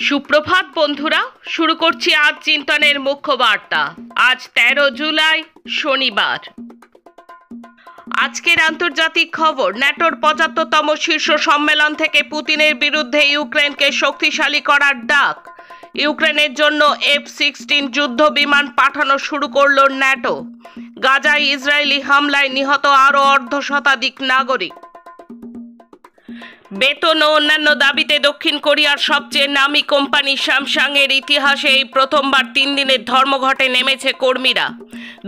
সুপ্রভাত, বন্ধুরা। শুরু করছি আজ চিন্তনের মুখ্য বার্তা। আজ তেরো জুলাই, শনিবার। আজকের আন্তর্জাতিক খবর, ন্যাটোর পঁচাত্তরতম শীর্ষ সম্মেলন থেকে পুতিনের বিরুদ্ধে ইউক্রেনকে শক্তিশালী করার ডাক। ইউক্রেনের জন্য এফ সিক্সটিন যুদ্ধ বিমান পাঠানো শুরু করল ন্যাটো। গাজায় ইসরায়েলি হামলায় নিহত আরও অর্ধ শতাধিক নাগরিক। বেতন ও অন্যান্য দাবিতে দক্ষিণ কোরিয়ার সবচেয়ে নামী কোম্পানি স্যামসাং এর ইতিহাসে এই প্রথমবার তিন দিনের ধর্মঘটে নেমেছে কর্মীরা।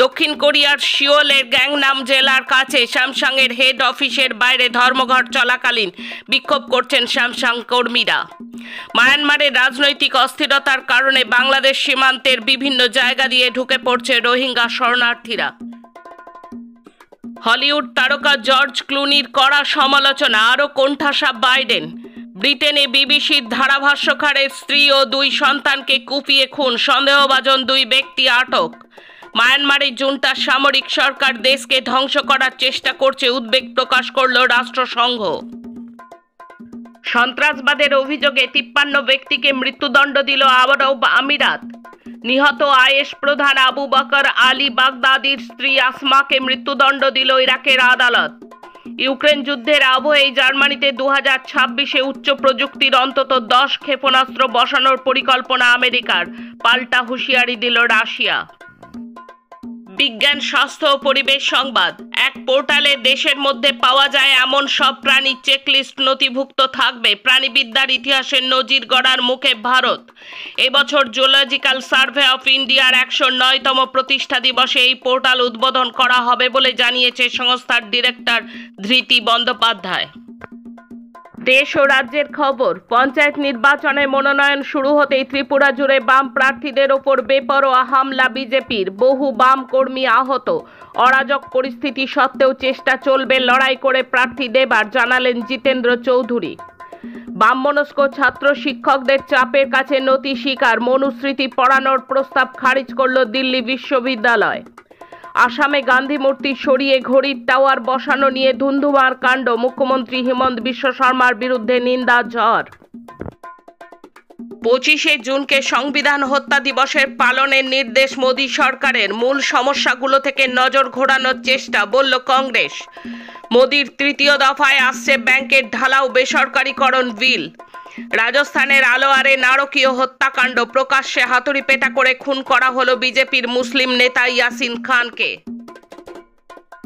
দক্ষিণ কোরিয়ার শিওলের গ্যাংনাম জেলার কাছে স্যামসাং এর হেড অফিসের বাইরে ধর্মঘট চলাকালীন বিক্ষোভ করছেন স্যামসাং কর্মীরা। মায়ানমারের রাজনৈতিক অস্থিরতার কারণে বাংলাদেশ সীমান্তের বিভিন্ন জায়গা দিয়ে ঢুকে পড়ছে রোহিঙ্গা শরণার্থীরা। হলিউড তারকা জর্জ ক্লুনির কড়া সমালোচনা, আরও কোণঠাসা বাইডেন। ব্রিটেনে বিবিসির ধারাভাষ্যকারের স্ত্রী ও দুই সন্তানকে কুপিয়ে খুন, সন্দেহভাজন দুই ব্যক্তি আটক। মায়ানমারে জুনটা সামরিক সরকার দেশকে ধ্বংস করার চেষ্টা করছে উদ্বেগ প্রকাশ করল রাষ্ট্রসংঘ। সন্ত্রাসবাদের অভিযোগে তিপ্পান্ন ব্যক্তিকে মৃত্যুদণ্ড দিল আবারও আমিরাত। নিহত আয়েশ প্রধান আবু বকর আলী বাগদাদির স্ত্রী আসমাকে মৃত্যুদণ্ড দিল ইরাকের আদালত। ইউক্রেন যুদ্ধের আবহে জার্মানিতে দু হাজার ছাব্বিশে উচ্চ প্রযুক্তির অন্তত দশ ক্ষেপণাস্ত্র বসানোর পরিকল্পনা আমেরিকার, পাল্টা হুঁশিয়ারি দিল রাশিয়া। বিজ্ঞান, স্বাস্থ্য ও পরিবেশ সংবাদ। এক পোর্টালে, দেশের মধ্যে পাওয়া যায় এমন সব প্রাণী চেকলিস্ট নথিভুক্ত থাকবে। প্রাণীবিদ্যার ইতিহাসের নজির গড়ার মুখে ভারত। এবছর জুলজিক্যাল সার্ভে অফ ইন্ডিয়ার একশো নয়তম প্রতিষ্ঠা দিবসে এই পোর্টাল উদ্বোধন করা হবে বলে জানিয়েছে সংস্থার ডিরেক্টর ধৃতি বন্দ্যোপাধ্যায়। দেশ ও রাজ্যের খবর। পঞ্চায়েত নির্বাচনে মনোনয়ন শুরু হতেই ত্রিপুরা জুড়ে বাম প্রার্থীদের ওপর বেপরোয়া হামলা বিজেপির। বহু বাম কর্মী আহত। অরাজক পরিস্থিতি সত্ত্বেও চেষ্টা চলবে লড়াই করে প্রার্থী দেবার, জানালেন জিতেন্দ্র চৌধুরী। বামমনস্ক ছাত্র শিক্ষকদের চাপের কাছে নতি স্বীকার মনুস্মৃতি পড়ানোর প্রস্তাব খারিজ করল দিল্লি বিশ্ববিদ্যালয়। আসামে গান্ধী মূর্তি সরিয়ে ঘড়ির টাওয়ার বসানো নিয়ে ধুন্ধুমার কাণ্ড, মুখ্যমন্ত্রী হিমন্ত বিশ্ব শর্মার বিরুদ্ধে নিন্দা, ঝড়। পঁচিশে জুনকে সংবিধান হত্যা দিবসের পালনের নির্দেশ মোদী সরকারের। মূল সমস্যাগুলো থেকে নজর ঘোরানোর চেষ্টা, বলল কংগ্রেস। মোদীর তৃতীয় দফায় আসছে ব্যাংকের ঢালাও বেসরকারীকরণ বিল। রাজস্থানের আলোয়ারে নারকীয় হত্যাকাণ্ড প্রকাশ্যে হাতুড়ি পেটা করে খুন করা হলো বিজেপির মুসলিম নেতা ইয়াসিন খানকে।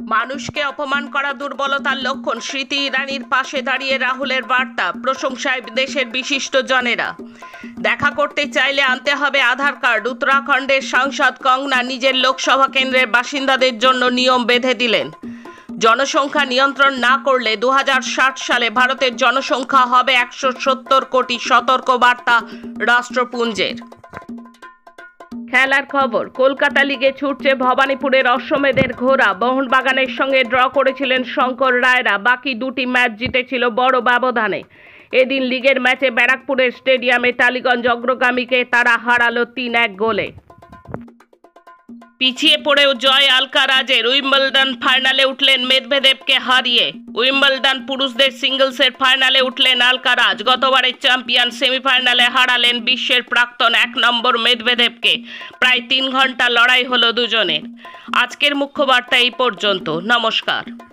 মানুষকে অপমান করা দুর্বলতার লক্ষণ স্মৃতি ইরানির পাশে দাঁড়িয়ে রাহুলের বার্তা, প্রশংসায় দেশের বিশিষ্ট জনেরা। দেখা করতে চাইলে আনতে হবে আধার কার্ড। উত্তরাখণ্ডের সাংসদ কংনা নিজের লোকসভা কেন্দ্রের বাসিন্দাদের জন্য নিয়ম বেঁধে দিলেন। জনসংখ্যা নিয়ন্ত্রণ না করলে দু হাজার ষাট সালে ভারতের জনসংখ্যা হবে একশো সত্তর কোটি সতর্ক বার্তা রাষ্ট্রপুঞ্জের। খেলার খবর, কলকাতা লিগে ছুটছে ভবানীপুরের অশ্বমেধের ঘোড়া। মোহনবাগানের সঙ্গে ড্র করেছিলেন শঙ্কর রায়রা। বাকি দুটি ম্যাচ জিতেছিল বড় ব্যবধানে। এদিন লিগের ম্যাচে ব্যারাকপুরের স্টেডিয়ামে টালিগঞ্জ অগ্রগামীকে তারা হারালো তিন এক গোলে। পিছিয়ে পড়েও জয় আলকারাজের উইম্বলডন ফাইনালে উঠলেন মেদভেদেবকে হারিয়ে। উইম্বলডন পুরুষদের সিঙ্গলসের ফাইনালে উঠলেন আলকারাজ। গতবারের চ্যাম্পিয়ন সেমিফাইনালে হারালেন বিশ্বের প্রাক্তন এক নম্বর মেদভেদেবকে। প্রায় তিন ঘণ্টা লড়াই হলো দুজনের। আজকের মুখ্য বার্তা এই পর্যন্ত। নমস্কার।